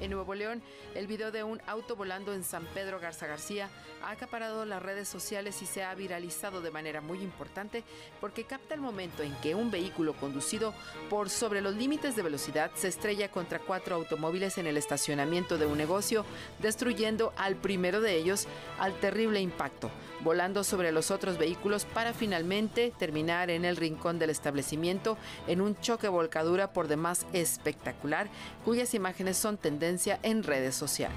En Nuevo León, el video de un auto volando en San Pedro Garza García ha acaparado las redes sociales y se ha viralizado de manera muy importante porque capta el momento en que un vehículo conducido por sobre los límites de velocidad se estrella contra cuatro automóviles en el estacionamiento de un negocio, destruyendo al primero de ellos al terrible impacto, volando sobre los otros vehículos para finalmente terminar en el rincón del establecimiento en un choque volcadura por demás espectacular, cuyas imágenes son en redes sociales.